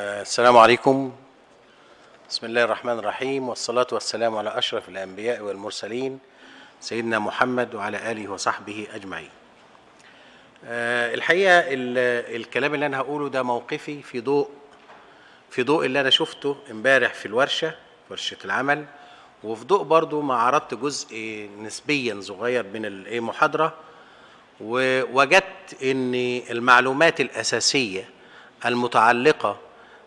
السلام عليكم. بسم الله الرحمن الرحيم والصلاة والسلام على أشرف الأنبياء والمرسلين سيدنا محمد وعلى آله وصحبه أجمعين. آه، الحقيقة ال- الكلام اللي أنا هقوله ده موقفي في ضوء في ضوء اللي أنا شفته امبارح في الورشة ورشة العمل وفي ضوء برضو ما عرضت جزء نسبيا صغير من المحاضرة ووجدت إن المعلومات الأساسية المتعلقة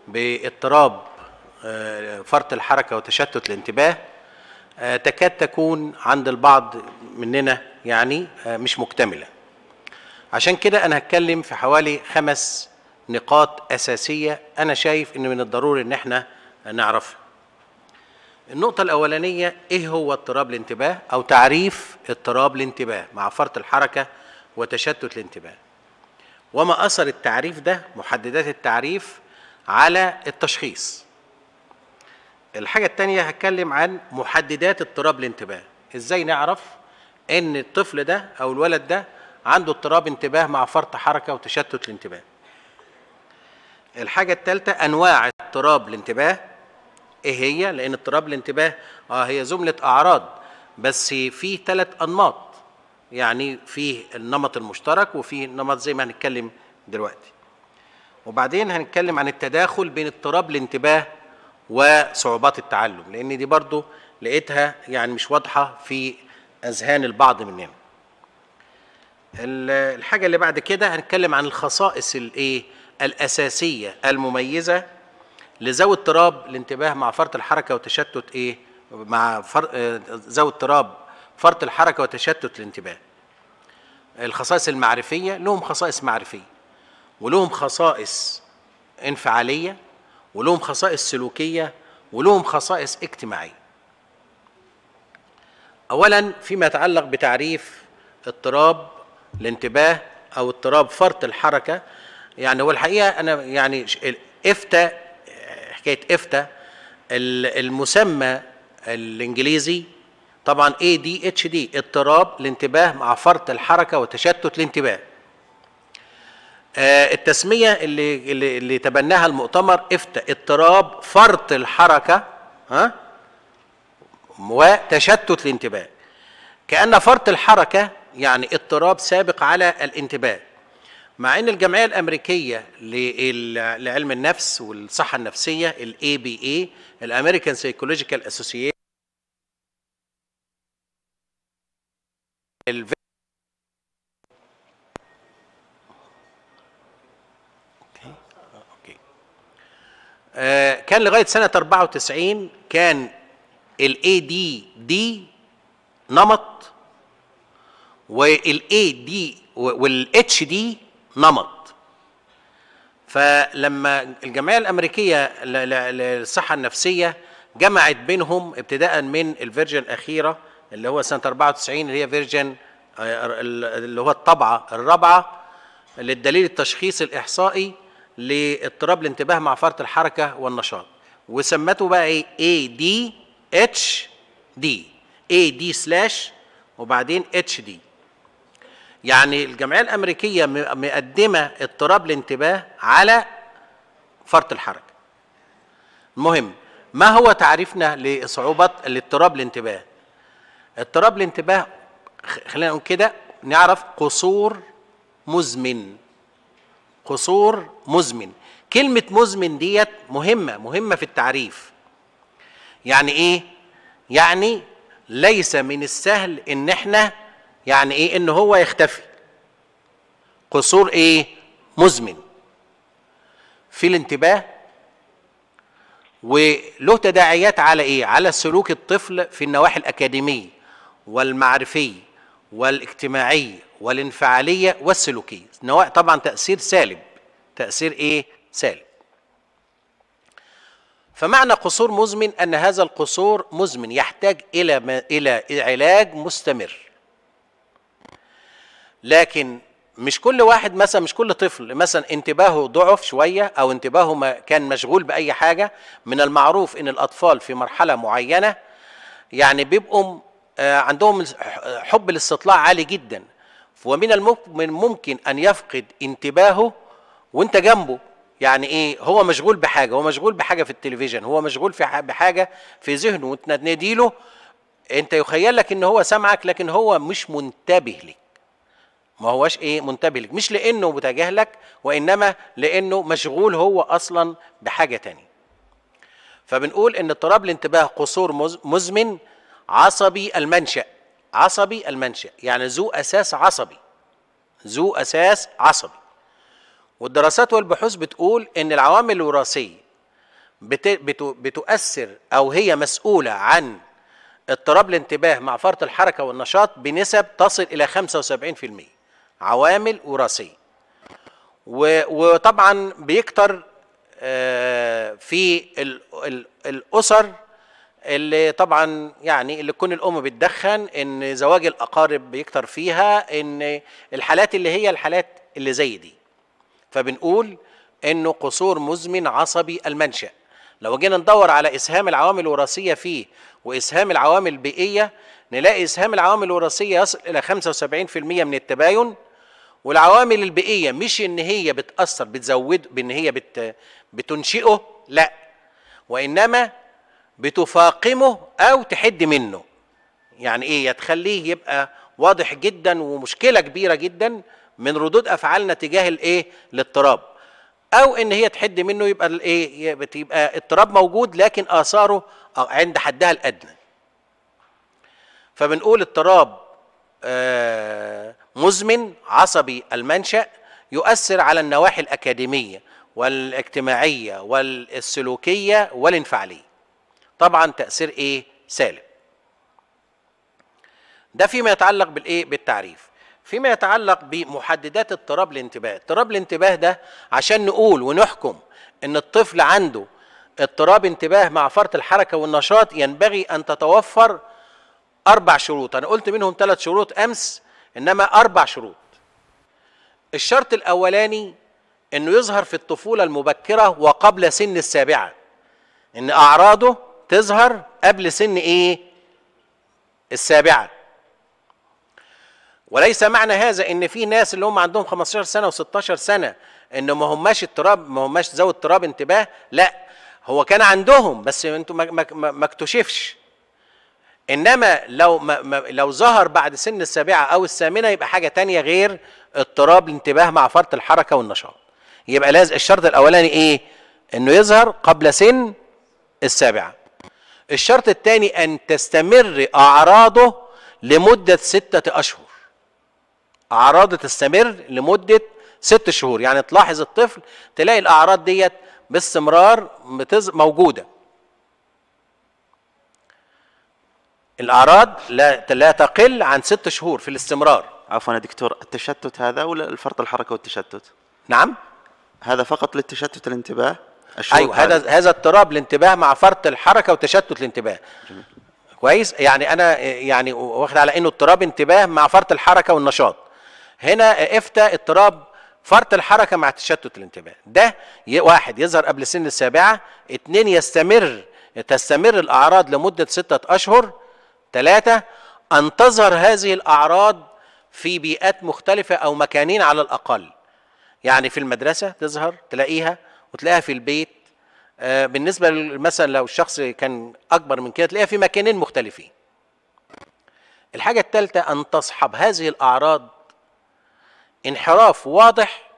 باضطراب آه، فرط الحركة وتشتت الانتباه آه، تكاد تكون عند البعض مننا يعني آه، مش مكتملة. عشان كده أنا هتكلم في حوالي خمس نقاط أساسية أنا شايف إن من الضروري إن إحنا نعرفها. النقطة الأولانية إيه هو اضطراب الانتباه أو تعريف اضطراب الانتباه مع فرط الحركة وتشتت الانتباه؟ وما أثر التعريف ده محددات التعريف على التشخيص. الحاجة التانية هتكلم عن محددات اضطراب الانتباه. إزاي نعرف إن الطفل ده أو الولد ده عنده اضطراب انتباه مع فرط حركة وتشتت الانتباه؟ الحاجة الثالثة أنواع اضطراب الانتباه. إيه هي؟ لأن اضطراب الانتباه آه هي جملة أعراض بس في ثلاث أنماط. يعني في النمط المشترك وفي نمط زي ما هنتكلم دلوقتي. وبعدين هنتكلم عن التداخل بين اضطراب الانتباه وصعوبات التعلم لأن دي برضو لقيتها يعني مش واضحة في أذهان البعض مننا. ال- الحاجة اللي بعد كده هنتكلم عن الخصائص الايه الأساسية المميزة لذوي اضطراب الانتباه مع فرط الحركة وتشتت إيه؟ مع فر... آه، ذوي اضطراب فرط الحركة وتشتت الانتباه. الخصائص المعرفية لهم خصائص معرفية. ولهم خصائص انفعالية ولهم خصائص سلوكية ولهم خصائص اجتماعية. اولا فيما يتعلق بتعريف اضطراب الانتباه أو اضطراب فرط الحركة. يعني هو الحقيقة أنا يعني افتى حكاية افتى ال- المسمى الإنجليزي طبعا اي دي اتش دي اضطراب الانتباه مع فرط الحركة وتشتت الانتباه. التسمية اللي اللي, اللي تبناها المؤتمر افتى اضطراب فرط الحركة ها وتشتت الانتباه. كأن فرط الحركة يعني اضطراب سابق على الانتباه. مع إن الجمعية الأمريكية لعلم النفس والصحة النفسية الـ APA الـ American Psychological Association كان لغاية سنة 94 كان الـ ADD نمط والاي دي والاتش دي نمط. فلما الجمعية الأمريكية للصحة النفسية جمعت بينهم ابتداء من الـ version الأخيرة اللي هو سنة 94 اللي هي version آه، اللي هو الطبعة الرابعة للدليل التشخيصي الإحصائي لاضطراب الانتباه مع فرط الحركة والنشاط. وسمته بقى إيه؟ AD HD AD slash وبعدين HD يعني الجمعية الأمريكية مقدمة اضطراب الانتباه على فرط الحركة. المهم ما هو تعريفنا لصعوبة الاضطراب الانتباه؟ اضطراب الانتباه خلينا نقول كده نعرف قصور مزمن. قصور مزمن. كلمة مزمن ديت مهمة مهمة في التعريف. يعني إيه؟ يعني ليس من السهل إن إحنا يعني إيه؟ إن هو يختفي. قصور إيه؟ مزمن. في الانتباه وله تداعيات على إيه؟ على سلوك الطفل في النواحي الأكاديمية والمعرفية والاجتماعية. والانفعالية والسلوكية. طبعا تأثير سالب. تأثير إيه؟ سالب. فمعنى قصور مزمن أن هذا القصور مزمن يحتاج إلى ما إلى علاج مستمر. لكن مش كل واحد مثلا مش كل طفل مثلا انتباهه ضعف شوية أو انتباهه ما كان مشغول بأي حاجة. من المعروف إن الأطفال في مرحلة معينة يعني بيبقوا آه، عندهم حب الاستطلاع عالي جدا. ومن الممكن ممكن أن يفقد انتباهه وأنت جنبه. يعني إيه؟ هو مشغول بحاجة هو مشغول بحاجة في التلفزيون هو مشغول في بحاجة في ذهنه وانت تنادي له. أنت يخيل لك إن هو سامعك لكن هو مش منتبه لك. ما هوش إيه؟ منتبه لك. مش لأنه متجاهلك وإنما لأنه مشغول هو أصلا بحاجة تانية. فبنقول إن اضطراب الانتباه قصور مز- مزمن عصبي المنشأ. عصبي المنشأ. يعني ذو أساس عصبي. ذو أساس عصبي. والدراسات والبحوث بتقول إن العوامل. بت... بتؤثر أو هي مسؤولة عن اضطراب الانتباه مع فرط الحركة والنشاط بنسب تصل إلى 75% عوامل وراثية. و... وطبعا بيكتر آه، في ال... اللي طبعا يعني اللي تكون الأم بتدخن إن زواج الأقارب بيكتر فيها إن الحالات اللي هي الحالات اللي زي دي. فبنقول إنه قصور مزمن عصبي المنشأ. لو جينا ندور على إسهام العوامل الوراثية فيه وإسهام العوامل البيئية نلاقي إسهام العوامل الوراثية يصل إلى 75% من التباين والعوامل البيئية مش إن هي بتأثر بتزود بإن هي بت بتنشئه لا. وإنما بتفاقمه أو تحد منه. يعني إيه؟ يا تخليه يبقى واضح جدا ومشكلة كبيرة جدا من ردود أفعالنا تجاه الإيه؟ الاضطراب. أو إن هي تحد منه يبقى الإيه؟ يبقى اضطراب موجود لكن آثاره عند حدها الأدنى. فبنقول اضطراب آه، مزمن عصبي المنشأ يؤثر على النواحي الأكاديمية والإجتماعية والسلوكية والانفعالية. طبعا تأثير إيه؟ سالب. ده فيما يتعلق بالايه بالتعريف. فيما يتعلق بمحددات اضطراب الانتباه. اضطراب الانتباه ده عشان نقول ونحكم إن الطفل عنده اضطراب انتباه مع فرط الحركة والنشاط ينبغي أن تتوفر أربع شروط. أنا قلت منهم ثلاث شروط أمس إنما أربع شروط. الشرط الأولاني إنه يظهر في الطفولة المبكرة وقبل سن السابعة إن أعراضه تظهر قبل سن إيه؟ السابعة. وليس معنى هذا إن في ناس اللي هم عندهم 15 سنة و16 سنة إن ما هماش اضطراب ما هماش ذوي اضطراب انتباه لا. هو كان عندهم بس أنتوا ما, اكتشفش. إنما لو ما ما لو ظهر بعد سن السابعة أو الثامنة يبقى حاجة تانية غير اضطراب الانتباه مع فرط الحركة والنشاط. يبقى لازم الشرط الأولاني إيه؟ إنه يظهر قبل سن السابعة. الشرط الثاني أن تستمر أعراضه لمدة ستة أشهر. أعراضه تستمر لمدة ست شهور. يعني تلاحظ الطفل تلاقي الأعراض ديت باستمرار بتز... موجودة. الأعراض لا لا تقل عن ست شهور في الاستمرار. عفوا يا دكتور التشتت هذا ولا الفرط الحركة والتشتت؟ نعم. هذا فقط للتشتت الانتباه أيوه هذا. هذا اضطراب الانتباه مع فرط الحركة وتشتت الانتباه. كويس؟ يعني أنا يعني واخد على إنه اضطراب انتباه مع فرط الحركة والنشاط. هنا افتى اضطراب فرط الحركة مع تشتت الانتباه. ده واحد يظهر قبل سن السابعة اتنين يستمر تستمر الأعراض لمدة ستة أشهر ثلاثة أن تظهر هذه الأعراض في بيئات مختلفة أو مكانين على الأقل. يعني في المدرسة تظهر تلاقيها وتلاقيها في البيت. آه، بالنسبة مثلا لو الشخص كان أكبر من كده تلاقيها في مكانين مختلفين. الحاجة الثالثه أن تصحب هذه الأعراض انحراف واضح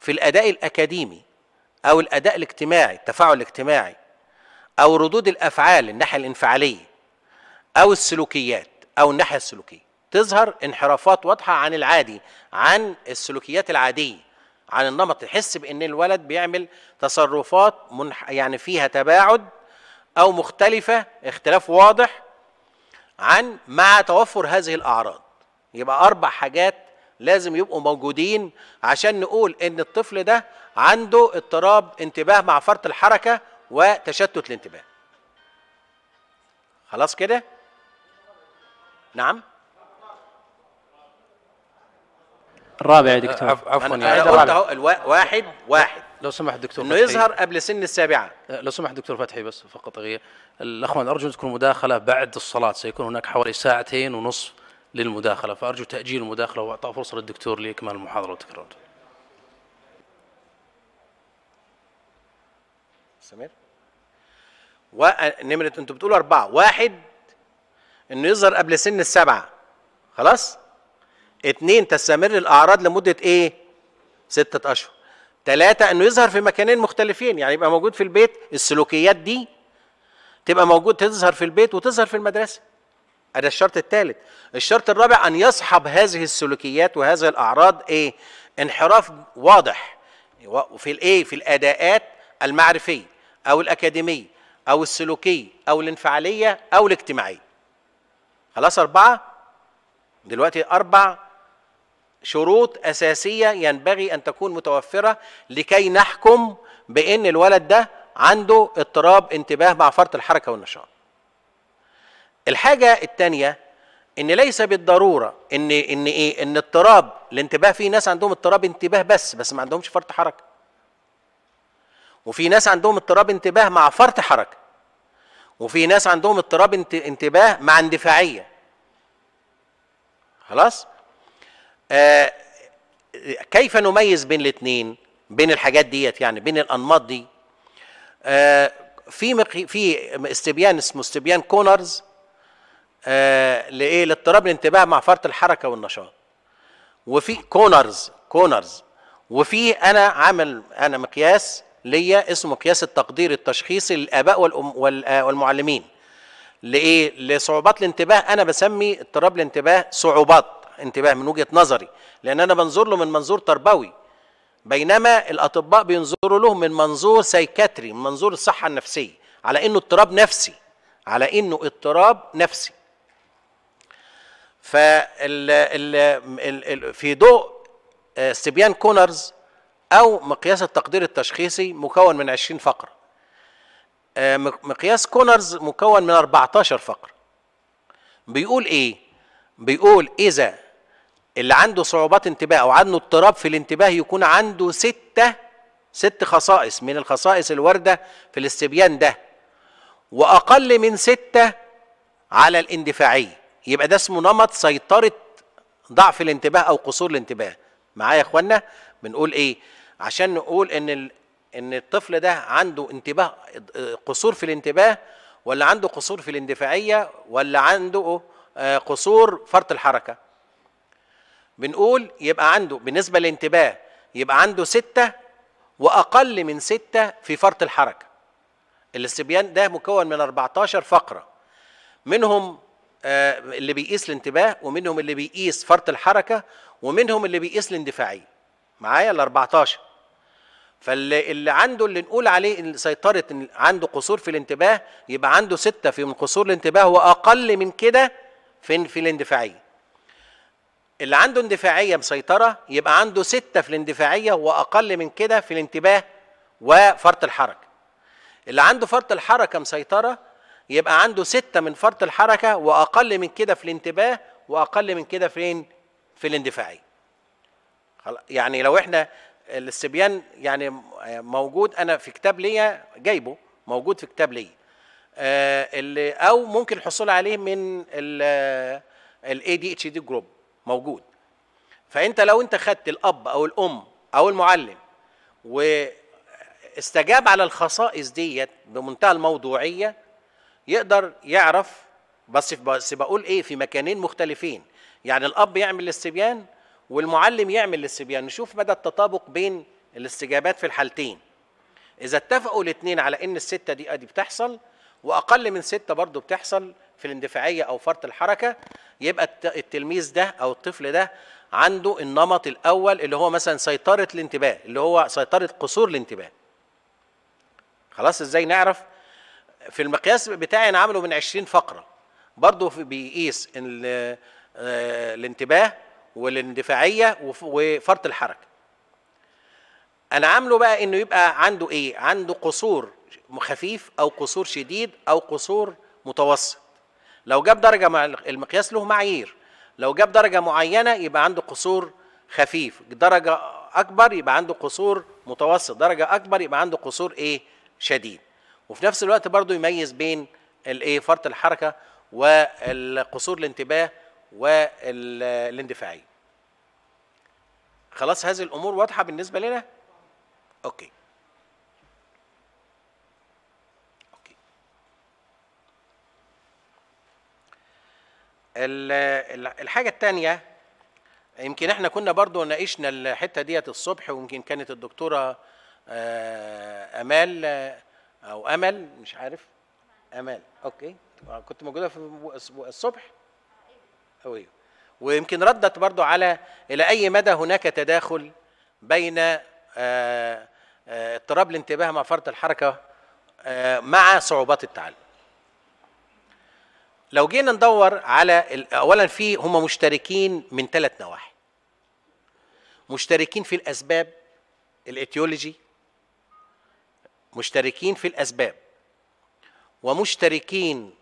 في الأداء الأكاديمي أو الأداء الاجتماعي التفاعل الاجتماعي أو ردود الأفعال الناحية الانفعالية أو السلوكيات أو الناحية السلوكية. تظهر انحرافات واضحة عن العادي عن السلوكيات العادية. عن النمط تحس بإن الولد بيعمل تصرفات منح يعني فيها تباعد أو مختلفة اختلاف واضح عن مع توفر هذه الأعراض. يبقى أربع حاجات لازم يبقوا موجودين عشان نقول إن الطفل ده عنده اضطراب انتباه مع فرط الحركة وتشتت الانتباه. خلاص كده؟ نعم؟ الرابع يا دكتور. عف- عفوا أنا دكتور. قلت أهو الوا- واحد واحد. لو سمحت دكتور إنه فتحي. يظهر قبل سن السابعة. لو سمحت دكتور فتحي بس فقط غير الأخوان أرجو تكون مداخلة بعد الصلاة. سيكون هناك حوالي ساعتين ونصف للمداخلة. فأرجو تأجيل المداخلة وأعطاء فرصة للدكتور لإكمال المحاضرة وتكرار استمر ونمرة أنتوا بتقولوا أربعة. واحد إنه يظهر قبل سن السبعة خلاص؟ اتنين تستمر الأعراض لمدة إيه؟ ستة أشهر ثلاثة إنه يظهر في مكانين مختلفين يعني يبقى موجود في البيت السلوكيات دي تبقى موجود تظهر في البيت وتظهر في المدرسة هذا الشرط الثالث الشرط الرابع أن يصحب هذه السلوكيات وهذه الأعراض إيه؟ انحراف واضح في الإيه؟ في الأداءات المعرفية أو الأكاديمية أو السلوكية أو الانفعالية أو الاجتماعية خلاص أربعة دلوقتي أربع شروط أساسية ينبغي أن تكون متوفرة لكي نحكم بأن الولد ده عنده اضطراب انتباه مع فرط الحركة والنشاط. الحاجة الثانية إن ليس بالضرورة إن إن إيه؟ إن اضطراب الانتباه في ناس عندهم اضطراب انتباه بس بس ما عندهمش فرط حركة. وفي ناس عندهم اضطراب انتباه مع فرط حركة. وفي ناس عندهم اضطراب انت- انتباه مع اندفاعية. خلاص؟ آه كيف نميز بين الاثنين؟ بين الحاجات ديت يعني بين الأنماط دي. آه في في استبيان اسمه استبيان كونرز آه لإيه؟ لاضطراب الانتباه مع فرط الحركة والنشاط. وفي كونرز كونرز. وفي أنا عامل أنا مقياس ليا اسمه مقياس التقدير التشخيصي للآباء والأم وال- والمعلمين. لإيه؟ لصعوبات الانتباه. أنا بسمي اضطراب الانتباه صعوبات. انتباه من وجهة نظري لأن أنا بنظر له من منظور تربوي. بينما الأطباء بينظروا له من منظور psychiatry من منظور الصحة النفسية على إنه اضطراب نفسي على إنه اضطراب نفسي. فال ال ال في ضوء آه، استبيان كونرز أو مقياس التقدير التشخيصي مكون من 20 فقرة. آه، مق- مقياس كونرز مكون من 14 فقرة. بيقول إيه؟ بيقول إذا اللي عنده صعوبات انتباه أو عنده اضطراب في الانتباه يكون عنده ستة ست خصائص من الخصائص الواردة في الاستبيان ده وأقل من ستة على الاندفاعية يبقى ده اسمه نمط سيطرة ضعف الانتباه أو قصور الانتباه. معايا يا إخوانا؟ بنقول إيه؟ عشان نقول إن ال... إن الطفل ده عنده انتباه قصور في الانتباه ولا عنده قصور في الاندفاعية ولا عنده آه، قصور فرط الحركة. بنقول يبقى عنده بالنسبة للانتباه يبقى عنده ستة وأقل من ستة في فرط الحركة. الاستبيان ده مكون من 14 فقرة. منهم آه، اللي بيقيس الانتباه ومنهم اللي بيقيس فرط الحركة ومنهم اللي بيقيس الاندفاعية معايا ال 14 فاللي اللي عنده اللي نقول عليه إن سيطرة إن عنده قصور في الانتباه يبقى عنده ستة في من قصور الانتباه وأقل من كده في في الاندفاعية. اللي عنده اندفاعية مسيطرة يبقى عنده ستة في الاندفاعية وأقل من كده في الانتباه وفرط الحركة. اللي عنده فرط الحركة مسيطرة يبقى عنده ستة من فرط الحركة وأقل من كده في الانتباه وأقل من كده فين؟ في الاندفاعية. خلاص يعني لو إحنا الاستبيان يعني موجود أنا في كتاب ليا جايبه موجود في كتاب ليا. آه، اللي أو ممكن الحصول عليه من الاي دي اتش دي جروب موجود. فأنت لو أنت خدت الأب أو الأم أو المعلم واستجاب على الخصائص ديت بمنتهى الموضوعية يقدر يعرف بس بس بقول إيه في مكانين مختلفين. يعني الأب يعمل الاستبيان والمعلم يعمل الاستبيان. نشوف مدى التطابق بين الاستجابات في الحالتين. إذا اتفقوا الاثنين على إن الستة دي أدي بتحصل وأقل من ستة برضو بتحصل في الاندفاعية أو فرط الحركة يبقى الت- التلميذ ده أو الطفل ده عنده النمط الأول اللي هو مثلا سيطرة الانتباه اللي هو سيطرة قصور الانتباه. خلاص إزاي نعرف؟ في المقياس بتاعي أنا عامله من 20 فقرة. برضه بيقيس آه، الانتباه والاندفاعية وف- وفرط الحركة. أنا عامله بقى إنه يبقى عنده إيه؟ عنده قصور خفيف أو قصور شديد أو قصور متوسط. لو جاب درجة مع المقياس له معايير. لو جاب درجة معينة يبقى عنده قصور خفيف. درجة أكبر يبقى عنده قصور متوسط. درجة أكبر يبقى عنده قصور إيه؟ شديد. وفي نفس الوقت برضو يميز بين الايه فرط الحركة والقصور الانتباه والاندفاعيه خلاص هذه الأمور واضحة بالنسبة لنا؟ أوكي. ال- ال- الحاجة التانية يمكن إحنا كنا برضو ناقشنا الحتة ديت الصبح ويمكن كانت الدكتورة آه، أمال آه، أو أمل مش عارف. أمال أوكي. آه، كنت موجودة في الصبح؟ أوي ويمكن ردت برضو على إلى أي مدى هناك تداخل بين آه، اضطراب الانتباه مع فرط الحركة آه، مع صعوبات التعلم؟ لو جينا ندور على اولا في هم مشتركين من ثلاث نواحي. مشتركين في الأسباب الـ etiology مشتركين في الأسباب ومشتركين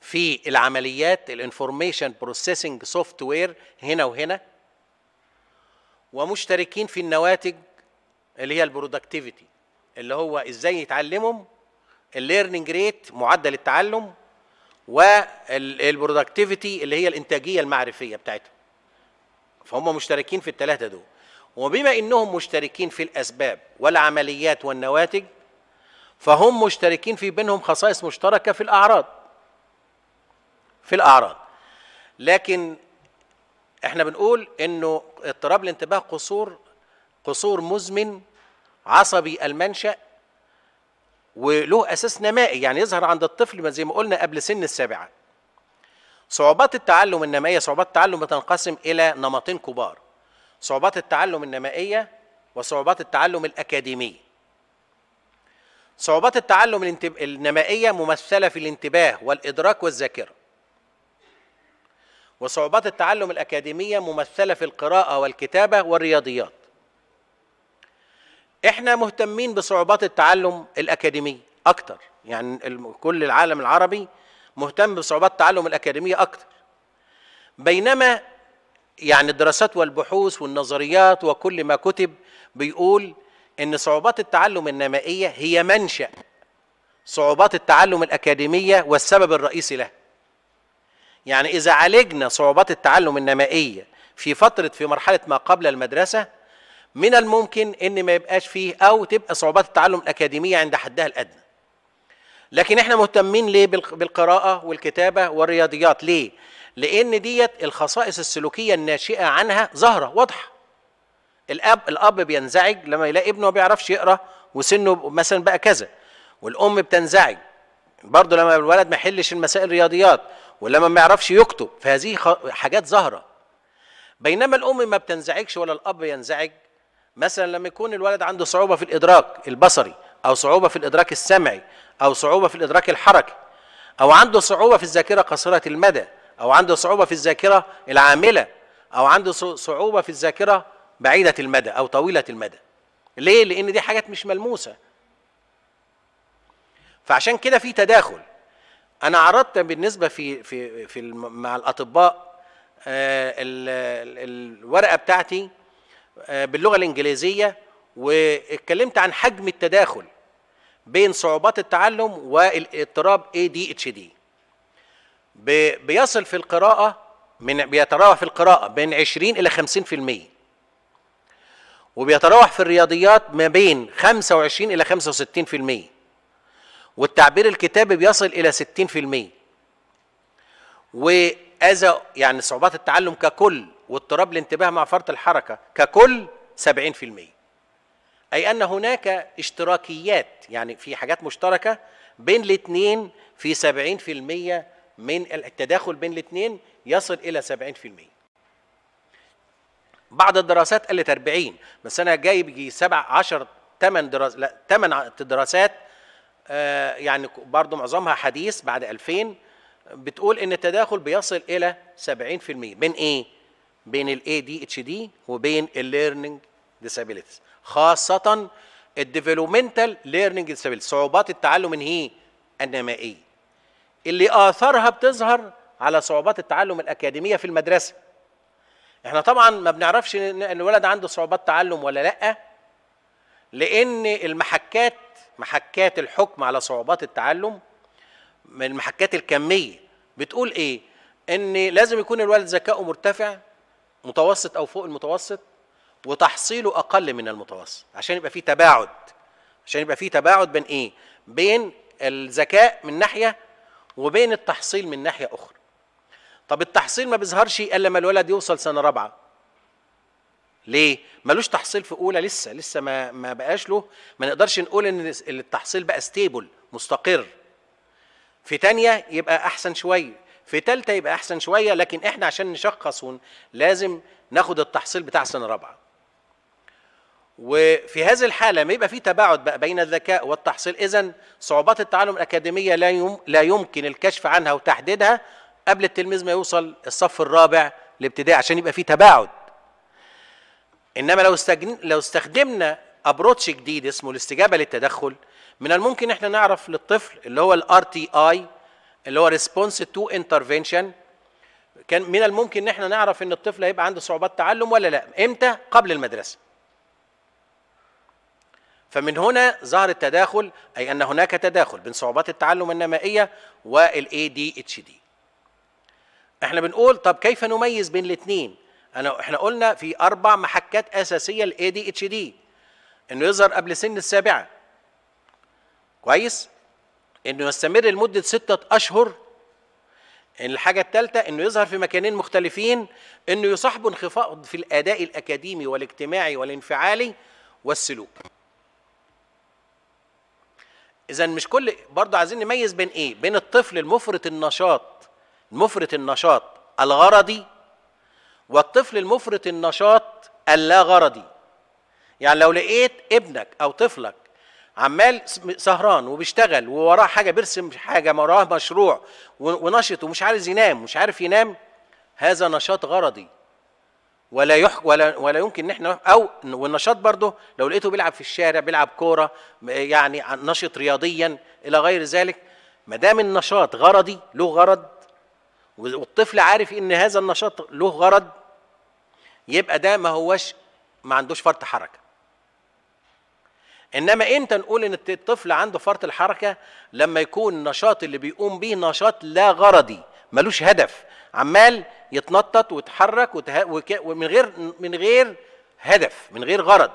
في العمليات الـ information processing software هنا وهنا ومشتركين في النواتج اللي هي الـ productivity اللي هو إزاي يتعلموا الـ learning rate معدل التعلم والـ productivity اللي هي الإنتاجية المعرفية بتاعتهم. فهم مشتركين في الثلاثه دول. وبما إنهم مشتركين في الأسباب والعمليات والنواتج فهم مشتركين في بينهم خصائص مشتركة في الأعراض. في الأعراض. لكن إحنا بنقول إنه اضطراب الانتباه قصور قصور مزمن عصبي المنشأ وله أساس نمائي يعني يظهر عند الطفل زي ما قلنا قبل سن السابعة. صعوبات التعلم النمائية صعوبات التعلم بتنقسم إلى نمطين كبار. صعوبات التعلم النمائية وصعوبات التعلم الاكاديميه صعوبات التعلم. النمائية ممثلة في الانتباه والإدراك والذاكرة. وصعوبات التعلم الأكاديمية ممثلة في القراءة والكتابة والرياضيات. إحنا مهتمين بصعوبات التعلم الاكاديمي أكتر. يعني كل العالم العربي مهتم بصعوبات التعلم الأكاديمية أكتر. بينما يعني الدراسات والبحوث والنظريات وكل ما كتب بيقول إن صعوبات التعلم النمائية هي منشأ صعوبات التعلم الأكاديمية والسبب الرئيسي لها. يعني إذا عالجنا صعوبات التعلم النمائية في فترة في مرحلة ما قبل المدرسة من الممكن إن ما يبقاش فيه أو تبقى صعوبات التعلم الأكاديمية عند حدها الأدنى. لكن إحنا مهتمين ليه بالق- بالقراءة والكتابة والرياضيات؟ ليه؟ لأن ديت الخصائص السلوكية الناشئة عنها ظاهرة واضحة. الاب الأب بينزعج لما يلاقي ابنه ما بيعرفش يقرأ وسنه مثلا بقى كذا والأم بتنزعج برضه لما الولد ما يحلش المسائل الرياضيات ولما ما يعرفش يكتب فهذه حاجات ظاهرة. بينما الأم ما بتنزعجش ولا الأب ينزعج مثلا لما يكون الولد عنده صعوبة في الإدراك البصري أو صعوبة في الإدراك السمعي أو صعوبة في الإدراك الحركي أو عنده صعوبة في الذاكرة قصيرة المدى أو عنده صعوبة في الذاكرة العاملة أو عنده ص- صعوبة في الذاكرة بعيدة المدى أو طويلة المدى. ليه؟ لأن دي حاجات مش ملموسة. فعشان كده في تداخل. أنا عرضت بالنسبة في في في مع الأطباء آه، ال- ال- الورقة بتاعتي باللغة الإنجليزية واتكلمت عن حجم التداخل بين صعوبات التعلم والاضطراب ADHD بيصل في القراءة من بيتراوح في القراءة بين 20 إلى 50% وبيتراوح في الرياضيات ما بين 25 إلى 65% والتعبير الكتابي بيصل إلى 60% واذا يعني صعوبات التعلم ككل واضطراب الانتباه مع فرط الحركة ككل 70% أي أن هناك اشتراكيات يعني في حاجات مشتركة بين الاثنين في 70% من التداخل بين الاثنين يصل إلى 70% بعض الدراسات قالت 40 بس أنا جايب يجي 7 10 8 دراسات لا 8 دراسات آه، يعني برضو معظمها حديث بعد 2000 بتقول إن التداخل بيصل إلى 70% بين إيه؟ بين الاي دي اتش دي وبين الـ learning خاصة الـ developmental learning disabilities صعوبات التعلم هي النمائية. اللي آثارها بتظهر على صعوبات التعلم الأكاديمية في المدرسة. إحنا طبعا ما بنعرفش إن الولد عنده صعوبات تعلم ولا لأ لأن المحكات محكات الحكم على صعوبات التعلم من المحكات الكمية بتقول إيه؟ إن لازم يكون الولد ذكاؤه مرتفع متوسط أو فوق المتوسط وتحصيله أقل من المتوسط عشان يبقى في تباعد. عشان يبقى في تباعد بين إيه؟ بين الذكاء من ناحية وبين التحصيل من ناحية أخرى. طب التحصيل ما بيظهرش إلا لما الولد يوصل سنة رابعة. ليه؟ ملوش تحصيل في أولى لسه لسه ما ما بقاش له. ما نقدرش نقول إن التحصيل بقى ستيبل مستقر. في تانية يبقى أحسن شوية. في تالتة يبقى أحسن شوية لكن إحنا عشان نشخص لازم ناخد التحصيل بتاع سنة رابعة وفي هذه الحالة ما يبقى في تباعد بقى بين الذكاء والتحصيل إذا صعوبات التعلم الأكاديمية لا يم لا يمكن الكشف عنها وتحديدها قبل التلميذ ما يوصل الصف الرابع الابتدائي عشان يبقى في تباعد إنما لو. لو استخدمنا approach جديد اسمه الاستجابة للتدخل من الممكن إحنا نعرف للطفل اللي هو الـ RTI اللي هو response to intervention كان من الممكن إن إحنا نعرف إن الطفل هيبقى عنده صعوبات تعلم ولا لا. إمتى؟ قبل المدرسة. فمن هنا ظهر التداخل أي أن هناك تداخل بين صعوبات التعلم النمائية والاي دي اتش دي إحنا بنقول طب كيف نميز بين الاثنين أنا إحنا قلنا في أربع محكات أساسية للاي دي اتش دي إنه يظهر قبل سن السابعة. كويس؟ إنه يستمر لمدة ستة أشهر الحاجة الثالثة إنه يظهر في مكانين مختلفين إنه يصاحبه انخفاض في الأداء الأكاديمي والاجتماعي والانفعالي والسلوك. اذا مش كل برضه عايزين نميز بين إيه؟ بين الطفل المفرط النشاط المفرط النشاط الغرضي والطفل المفرط النشاط اللا غرضي. يعني لو لقيت ابنك أو طفلك عمال سهران وبيشتغل ووراه حاجة بيرسم حاجة وراه مشروع ونشط ومش عايز ينام مش عارف ينام. هذا نشاط غرضي. ولا يح ولا ولا يمكن إن إحنا أو والنشاط برضه لو لقيته بيلعب في الشارع بيلعب كورة يعني نشط رياضيا إلى غير ذلك. ما دام النشاط غرضي له غرض والطفل عارف إن هذا النشاط له غرض يبقى ده ما هوش ما عندوش فرط حركة. إنما إمتى نقول إن الطفل عنده فرط الحركة لما يكون النشاط اللي بيقوم به نشاط لا غرضي ملوش هدف. عمال يتنطط ويتحرك وته... وك... ومن غير من غير هدف من غير غرض.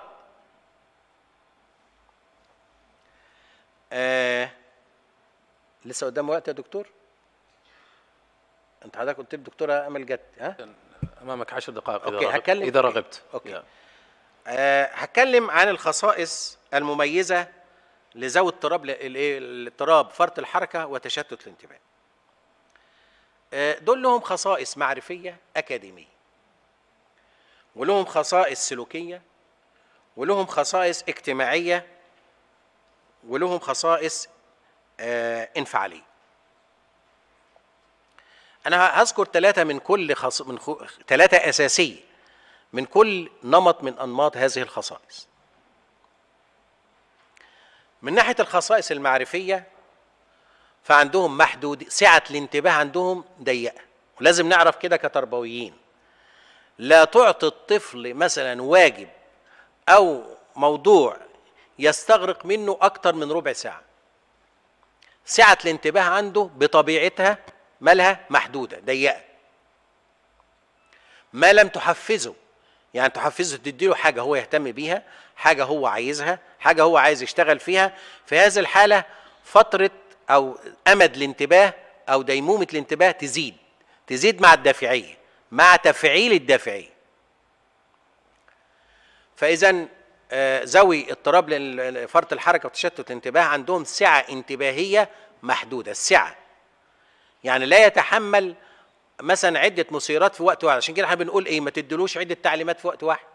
آه... لسه قدام وقت يا دكتور؟ أنت حضرتك قلت لي الدكتورة أمل جت ها؟ أمامك عشر دقائق إذا okay، رغبت. هتكلم- إذا رغبت. okay. yeah. أه هتكلم عن الخصائص المميزة لذوي اضطراب الايه الاضطراب فرط الحركة وتشتت الانتباه. أه دول لهم خصائص معرفية أكاديمية. ولهم خصائص سلوكية ولهم خصائص اجتماعية ولهم خصائص أه انفعالية. أنا هذكر ثلاثة من كل خص... من خ... ثلاثة أساسية من كل نمط من أنماط هذه الخصائص من ناحية الخصائص المعرفية فعندهم محدود سعة الانتباه عندهم ضيقه ولازم نعرف كده كتربويين. لا تعطي الطفل مثلا واجب أو موضوع يستغرق منه أكتر من ربع ساعة. سعة الانتباه عنده بطبيعتها مالها محدودة ضيقة. ما لم تحفزه يعني تحفزه تديله حاجة هو يهتم بيها حاجة هو عايزها حاجة هو عايز يشتغل فيها. في هذه الحالة فترة أو أمد الانتباه أو ديمومة الانتباه تزيد تزيد مع الدافعية مع تفعيل الدافعية. فاذا آه، ذوي اضطراب فرط الحركة وتشتت الانتباه عندهم سعة انتباهية محدودة السعه يعني لا يتحمل مثلا عدة مثيرات في وقت واحد. عشان كده إحنا بنقول إيه ما تدلوش عدة تعليمات في وقت واحد.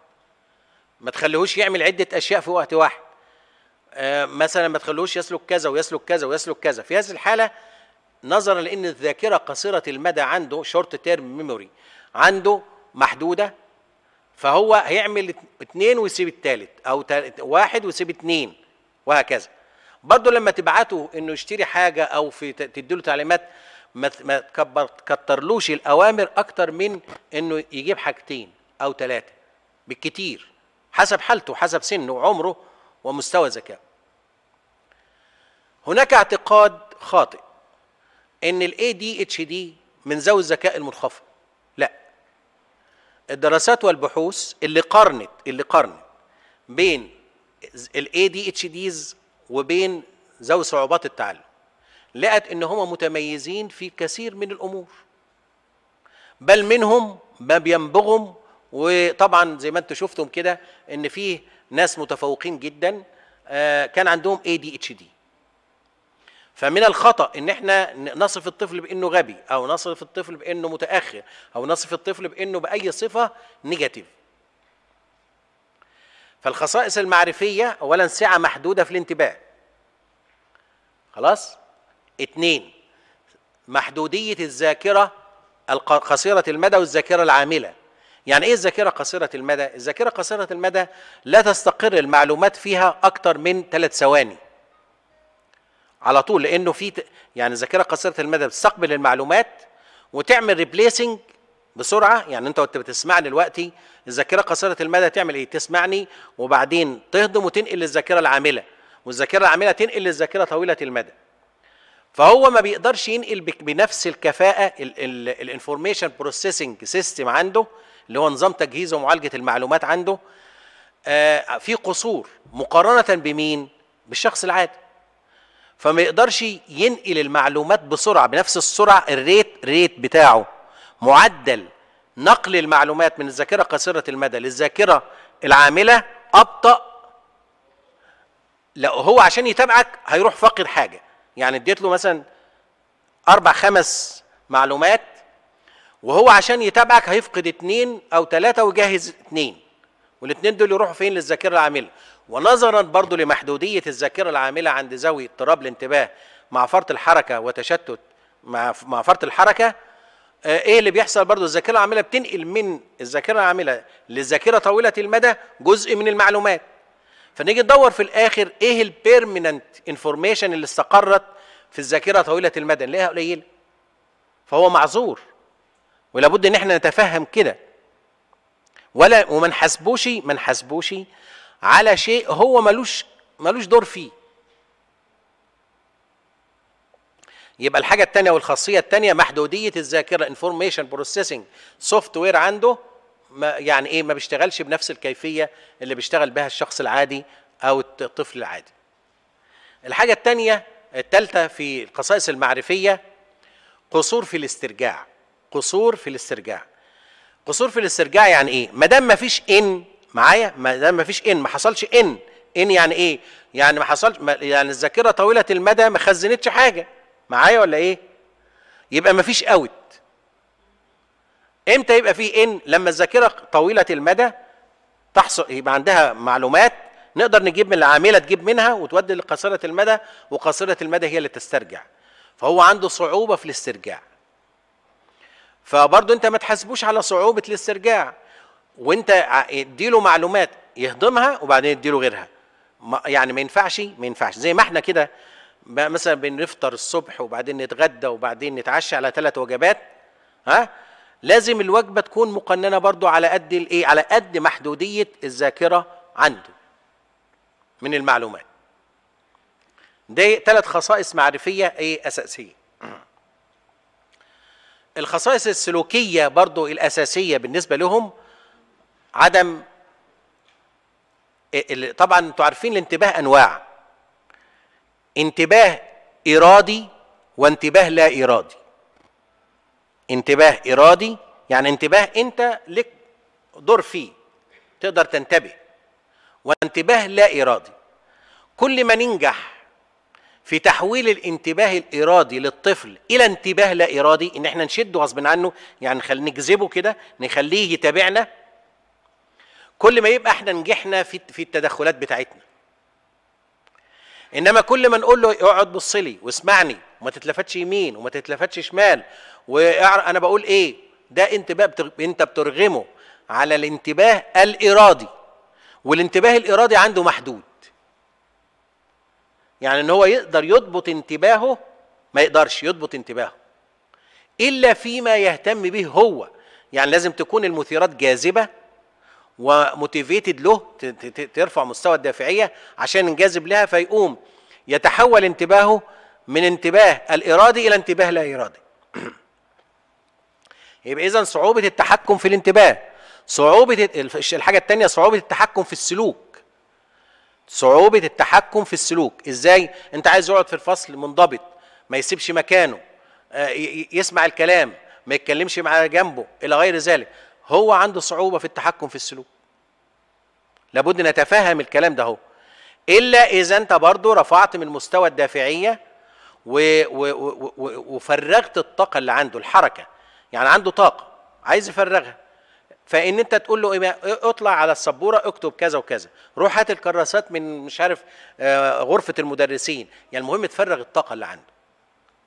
ما تخليهوش يعمل عدة أشياء في وقت واحد. آه مثلا ما تخليهوش يسلك كذا ويسلك كذا ويسلك كذا. في هذه الحالة نظرا لأن الذاكرة قصيرة المدى عنده short term memory عنده محدودة فهو هيعمل اثنين ويسيب الثالث أو واحد ويسيب اثنين وهكذا. برضه لما تبعته إنه يشتري حاجة أو في تديله تعليمات ما تكترلوش الأوامر أكتر من إنه يجيب حاجتين أو ثلاثة بالكتير. حسب حالته حسب سنه وعمره ومستوى ذكائه. هناك اعتقاد خاطئ إن ال ADHD من ذوي الذكاء المنخفض. لا. الدراسات والبحوث اللي قارنت اللي قارنت بين ال ADHDs وبين ذوي صعوبات التعلم لقت إن هم متميزين في كثير من الأمور. بل منهم ما بينبغ وطبعا زي ما أنتم شفتم كده إن فيه ناس متفوقين جدا آه، كان عندهم ADHD فمن الخطأ إن إحنا نصف الطفل بإنه غبي أو نصف الطفل بإنه متأخر أو نصف الطفل بإنه بأي صفة negative. فالخصائص المعرفية اولا سعة محدودة في الانتباه. خلاص؟ اتنين محدودية الذاكرة قصيرة المدى والذاكرة العاملة. يعني إيه الذاكرة قصيرة المدى؟ الذاكرة قصيرة المدى لا تستقر المعلومات فيها أكتر من ثلاث ثواني. على طول لأنه في يعني الذاكره قصيرة المدى بتستقبل المعلومات وتعمل ريبليسنج بسرعة. يعني أنت وأنت بتسمعني دلوقتي الذاكرة قصيرة المدى تعمل إيه؟ تسمعني وبعدين تهضم وتنقل للذاكرة العاملة والذاكرة العاملة تنقل للذاكرة طويلة المدى. فهو ما بيقدرش ينقل بنفس الكفاءة ال information processing system عنده اللي هو نظام تجهيز ومعالجة المعلومات عنده آه، في قصور مقارنة بمين؟ بالشخص العادي. فما يقدرش ينقل المعلومات بسرعة بنفس السرعة ال rate rate بتاعه معدل نقل المعلومات من الذاكرة قصيرة المدى للذاكرة العاملة أبطأ. لا هو عشان يتابعك هيروح فاقد حاجة. يعني اديت له مثلا أربع خمس معلومات وهو عشان يتابعك هيفقد اتنين أو تلاتة ويجهز اتنين. والاثنين دول يروحوا فين للذاكرة العاملة؟ ونظرا برضو لمحدودية الذاكرة العاملة عند ذوي اضطراب الانتباه مع فرط الحركة وتشتت مع مع فرط الحركة. آه، إيه اللي بيحصل برضو؟ الذاكرة العاملة بتنقل من الذاكرة العاملة للذاكرة طويلة المدى جزء من المعلومات. فنيجي ندور في الآخر إيه ال permanent information اللي استقرت في الذاكرة طويلة المدى؟ نلاقيها قليلة. فهو معذور. ولابد ان إحنا نتفهم كده. ولا وما نحاسبوش ما نحاسبوش على شيء هو ملوش ملوش دور فيه. يبقى الحاجة التانية والخاصية التانية محدودية الذاكرة information processing سوفت وير عنده ما يعني إيه ما بيشتغلش بنفس الكيفية اللي بيشتغل بها الشخص العادي أو الط- الطفل العادي. الحاجة التانية التالتة في الخصائص المعرفية قصور في الاسترجاع. قصور في الاسترجاع. قصور في الاسترجاع يعني إيه؟ ما دام ما فيش إن معايا ما دام ما فيش إن ما حصلش إن. إن يعني إيه؟ يعني ما حصلش يعني الذاكرة طويلة المدى ما خزنتش حاجة. معايا ولا إيه؟ يبقى ما فيش اوت إمتى يبقى في إن؟ لما الذاكرة طويلة المدى تحصل يبقى عندها معلومات نقدر نجيب من العاملة تجيب منها وتودي لقصيرة المدى وقصيرة المدى هي اللي تسترجع. فهو عنده صعوبة في الاسترجاع. فبرضه انت ما تحاسبوش على صعوبة الاسترجاع. وانت اديله معلومات يهضمها وبعدين اديله غيرها. يعني ما ينفعش ما ينفعش. زي ما إحنا كده مثلا بنفطر الصبح وبعدين نتغدى وبعدين نتعشى على ثلاث وجبات ها؟ لازم الوجبة تكون مقننة برضو على قد الايه على قد محدودية الذاكرة عنده من المعلومات. دي ثلاث خصائص معرفية إيه؟ أساسية. الخصائص السلوكية برضو الأساسية بالنسبة لهم عدم طبعا أنتوا عارفين الانتباه أنواع. انتباه إرادي وانتباه لا إرادي. انتباه إرادي يعني انتباه أنت لك دور فيه تقدر تنتبه. وانتباه لا إرادي. كل ما ننجح في تحويل الانتباه الإرادي للطفل إلى انتباه لا إرادي إن إحنا نشده غصب عنه يعني نخلي نجذبه كده نخليه يتابعنا. كل ما يبقى إحنا نجحنا في في التدخلات بتاعتنا. إنما كل ما نقول له اقعد بص لي واسمعني وما تتلفتش يمين وما تتلفتش شمال وأنا بقول إيه؟ ده انتباه. أنت بترغمه على الانتباه الإرادي. والانتباه الإرادي عنده محدود. يعني إن هو يقدر يضبط انتباهه ما يقدرش يضبط انتباهه. إلا فيما يهتم به هو. يعني لازم تكون المثيرات جاذبة وموتيفيتد له ترفع مستوى الدافعية عشان ينجذب لها فيقوم يتحول انتباهه من انتباه الإرادي إلى انتباه لا إرادي. يبقى اذا صعوبة التحكم في الانتباه صعوبة الحاجة الثانية صعوبة التحكم في السلوك. صعوبة التحكم في السلوك. إزاي؟ أنت عايز يقعد في الفصل منضبط ما يسيبش مكانه آه، يسمع الكلام ما يتكلمش مع جنبه إلى غير ذلك. هو عنده صعوبة في التحكم في السلوك. لابد نتفهم الكلام ده هو إلا إذا أنت برضه رفعت من مستوى الدافعية و و و وفرغت الطاقة اللي عنده الحركة. يعني عنده طاقة عايز يفرغها. فإن أنت تقول له إيه اطلع على السبورة اكتب كذا وكذا. روح هات الكراسات من مش عارف آه، غرفة المدرسين. يعني المهم تفرغ الطاقة اللي عنده.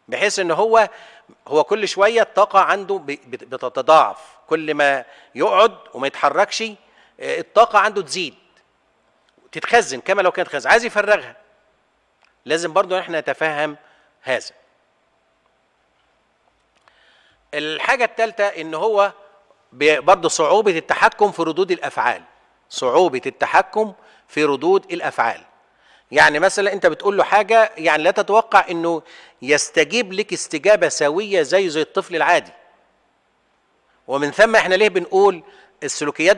بحيث إن هو هو كل شوية الطاقة عنده بتتضاعف. كل ما يقعد وما يتحركش آه، الطاقة عنده تزيد. تتخزن كما لو كانت خزن عايز يفرغها. لازم برضو إحنا نتفهم هذا. الحاجة الثالثة إن هو ب- برضو صعوبة التحكم في ردود الأفعال. صعوبة التحكم في ردود الأفعال. يعني مثلا أنت بتقول له حاجة يعني لا تتوقع إنه يستجيب لك استجابة سوية زي زي الطفل العادي. ومن ثم إحنا ليه بنقول السلوكيات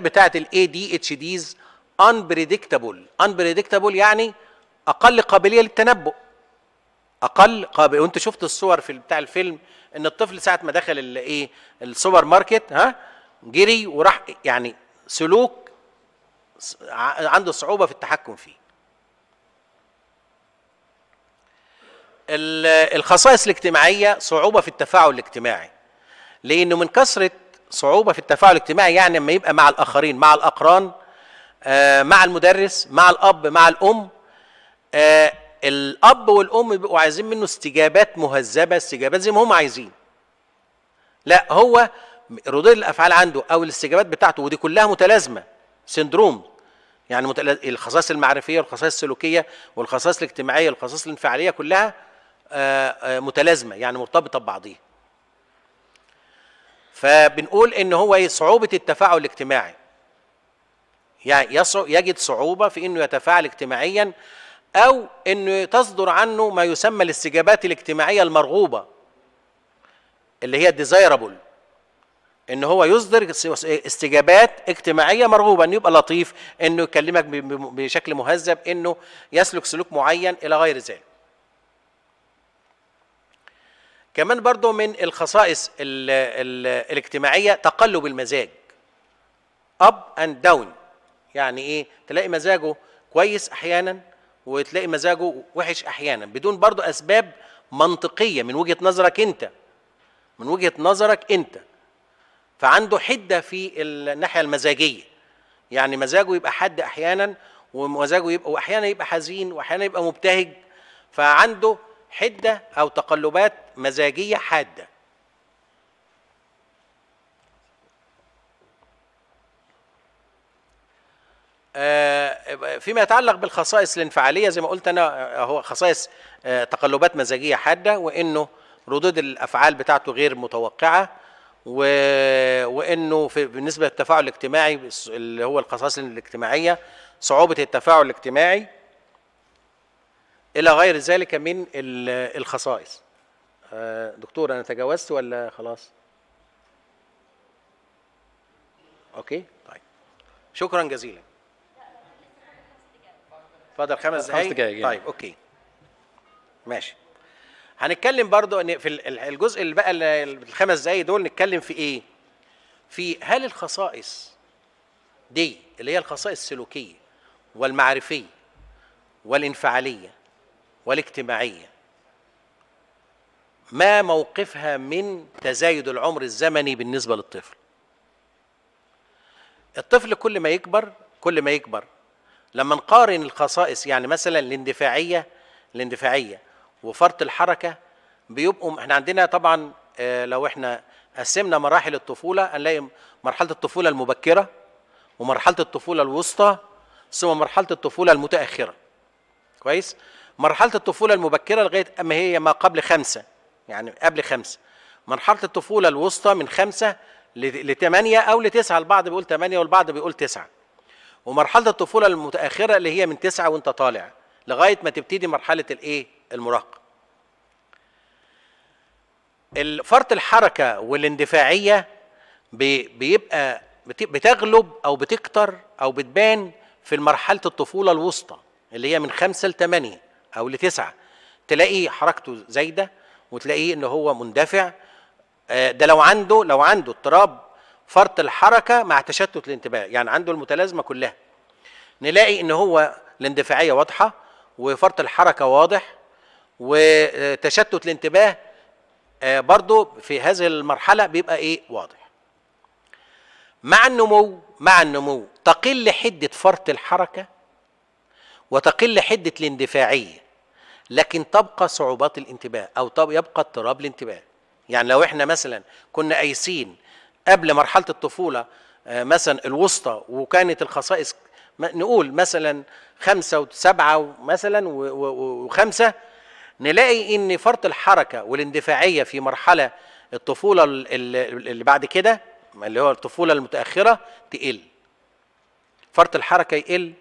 ADHDs unpredictable. Unpredictable يعني أقل قابلية للتنبؤ. أقل قابل وأنت شفت الصور في بتاع الفيلم إن الطفل ساعة ما دخل الايه السوبر ماركت ها؟ جري وراح يعني سلوك عنده صعوبة في التحكم فيه. ال- الخصائص الاجتماعية صعوبة في التفاعل الاجتماعي لأنه من كثرة صعوبة في التفاعل الاجتماعي يعني لما يبقى مع الآخرين مع الأقران آه، مع المدرس مع الأب مع الأم آه، الأب والأم بيبقوا عايزين منه استجابات مهذبة استجابات زي ما هم عايزين. لا هو ردود الأفعال عنده أو الاستجابات بتاعته ودي كلها متلازمة سندروم. يعني الخصائص المعرفية والخصائص السلوكية والخصائص الاجتماعية والخصائص الانفعالية كلها آه، آه، متلازمة يعني مرتبطة ببعضيها. فبنقول إن هو إيه صعوبة التفاعل الاجتماعي. يعني يجد صعوبة في إنه يتفاعل اجتماعيا أو إنه تصدر عنه ما يسمى الاستجابات الاجتماعية المرغوبة اللي هي الديزايربل إن هو يصدر استجابات اجتماعية مرغوبة انه يبقى لطيف إنه يكلمك بشكل مهذب إنه يسلك سلوك معين إلى غير ذلك. كمان برضو من الخصائص ال ال الاجتماعية تقلب المزاج. Up and down يعني إيه؟ تلاقي مزاجه كويس أحيانا وتلاقي مزاجه وحش أحيانا. بدون برضو أسباب منطقية من وجهة نظرك أنت. من وجهة نظرك أنت. فعنده حدة في الناحية المزاجية. يعني مزاجه يبقى حد أحيانا ومزاجه يبقى وأحيانا يبقى حزين وأحيانا يبقى مبتهج. فعنده حدة أو تقلبات مزاجية حادة. آه، فيما يتعلق بالخصائص الانفعالية زي ما قلت أنا آه، هو خصائص آه، تقلبات مزاجية حادة وإنه ردود الأفعال بتاعته غير متوقعة. و... وإنه في بالنسبة للتفاعل الاجتماعي اللي هو الخصائص الاجتماعية صعوبة التفاعل الاجتماعي إلى غير ذلك من ال- الخصائص. آه، دكتور أنا تجاوزت ولا خلاص؟ okay طيب. شكرا جزيلا. فاضل خمس دقايق يعني. طيب okay. ماشي. هنتكلم برضو إن في ال- الجزء اللي بقى ال- الخمس دقايق دول نتكلم في إيه؟ في هل الخصائص دي اللي هي الخصائص السلوكية والمعرفية والانفعالية والاجتماعية ما موقفها من تزايد العمر الزمني بالنسبة للطفل؟ الطفل كل ما يكبر كل ما يكبر لما نقارن الخصائص يعني مثلا الاندفاعية الاندفاعية وفرط الحركة بيبقوا إحنا عندنا طبعا آه، لو إحنا قسمنا مراحل الطفولة هنلاقي مرحلة الطفولة المبكرة ومرحلة الطفولة الوسطى ثم مرحلة الطفولة المتأخرة. كويس؟ مرحلة الطفولة المبكرة لغاية أما هي ما قبل خمسة يعني قبل خمسة. مرحلة الطفولة الوسطى من خمسة لثمانيه أو لتسعه البعض بيقول ثمانيه والبعض بيقول تسعة. ومرحلة الطفولة المتأخرة اللي هي من تسعة وانت طالع لغاية ما تبتدي مرحلة الإيه؟ المراهقه فرط الحركة والاندفاعية بي- بيبقى بت- بتغلب أو بتكتر أو بتبان في مرحلة الطفولة الوسطى اللي هي من خمسة لثمانيه أو لتسعة. تلاقي حركته زايدة وتلاقيه إن هو مندفع. آه، ده لو عنده لو عنده اضطراب فرط الحركة مع تشتت الانتباه يعني عنده المتلازمة كلها. نلاقي إن هو الاندفاعية واضحة وفرط الحركة واضح وتشتت الانتباه آه، برضو في هذه المرحلة بيبقى إيه؟ واضح. مع النمو مع النمو تقل حدة فرط الحركة وتقل حدة الاندفاعية لكن تبقى صعوبات الانتباه طب يبقى اضطراب الانتباه. يعني لو إحنا مثلا كنا قايسين قبل مرحلة الطفولة آه، مثلا الوسطى وكانت الخصائص نقول مثلا خمسة وسبعة مثلا وخمسة نلاقي إن فرط الحركة والاندفاعية في مرحلة الطفولة ال- ال- اللي بعد كده اللي هو الطفولة المتأخرة تقل. فرط الحركة يقل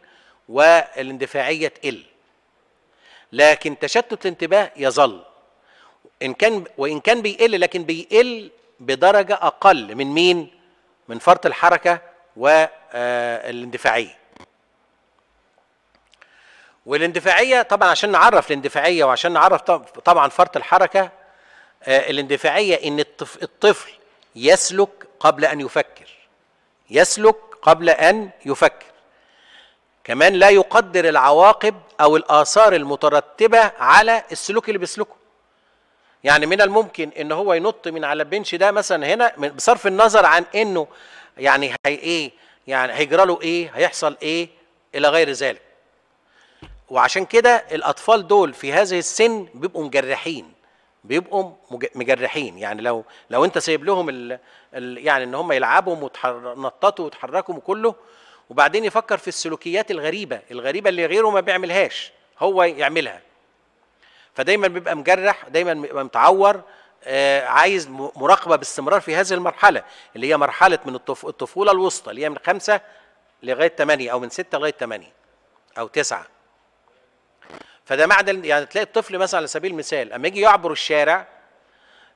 والاندفاعية تقل. لكن تشتت الانتباه يظل. إن كان وإن كان بيقل لكن بيقل بدرجة أقل. من مين؟ من فرط الحركة والإندفاعية. والاندفاعية طبعا عشان نعرف الاندفاعية وعشان نعرف طب- طبعا فرط الحركة آه، الاندفاعية إن الطف- الطفل يسلك قبل أن يفكر. يسلك قبل أن يفكر. كمان لا يقدر العواقب أو الآثار المترتبة على السلوك اللي بيسلكه. يعني من الممكن إن هو ينط من على البنش ده مثلا هنا بصرف النظر عن إنه يعني هي إيه يعني هيجرى له إيه هيحصل إيه إلى غير ذلك. وعشان كده الأطفال دول في هذه السن بيبقوا مجرحين بيبقوا مج- مجرحين. يعني لو لو انت سايب لهم ال ال يعني إن هم يلعبوا ويتنططوا ويتحركوا وكله وبعدين يفكر في السلوكيات الغريبة الغريبة اللي غيره ما بيعملهاش هو يعملها. فدايما بيبقى مجرح دايما بيبقى متعور آه، عايز مراقبة باستمرار في هذه المرحلة اللي هي مرحلة من الطف- الطفولة الوسطى اللي هي من خمسة لغاية ثمانيه أو من ستة لغاية ثمانيه أو تسعة. فده معدل يعني تلاقي الطفل مثلا على سبيل المثال أما يجي يعبر الشارع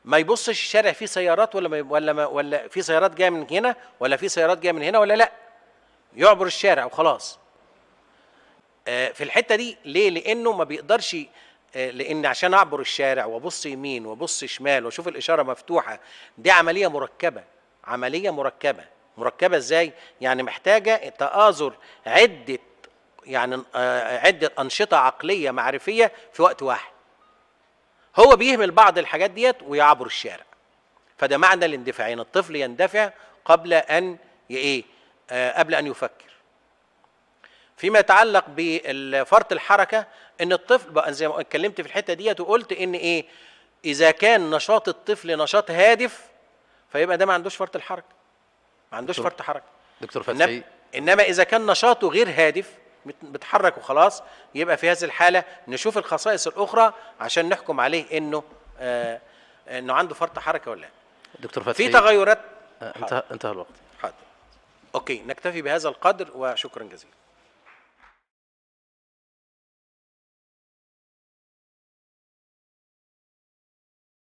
ما يبصش الشارع فيه سيارات ولا ما ولا ما ولا في سيارات جاية من هنا ولا في سيارات جاية من هنا ولا لأ. يعبر الشارع وخلاص. آه، في الحتة دي ليه؟ لأنه ما بيقدرش آه، لأن عشان أعبر الشارع وأبص يمين وأبص شمال وأشوف الإشارة مفتوحة دي عملية مركبة عملية مركبة. مركبة إزاي؟ يعني محتاجة تآزر عدة يعني آه، عدة أنشطة عقلية معرفية في وقت واحد. هو بيهمل بعض الحاجات ديت ويعبر الشارع. فده معنى الاندفاعين. الطفل يندفع قبل أن ي- إيه آه، قبل أن يفكر. فيما يتعلق بفرط الحركة إن الطفل بقى زي ما اتكلمت في الحتة ديت وقلت إن إيه إذا كان نشاط الطفل نشاط هادف فيبقى ده ما عندوش فرط الحركة. ما عندوش دكتور- فرط حركة. دكتور إنما- فتحي. إنما إذا كان نشاطه غير هادف بتحرك وخلاص يبقى في هذه الحالة نشوف الخصائص الأخرى عشان نحكم عليه إنه آه إنه عنده فرط حركة ولا لأ. دكتور فتحي. في تغيرات؟ آه، انتهى انتهى الوقت. حاضر. أوكي نكتفي بهذا القدر وشكرا جزيلا.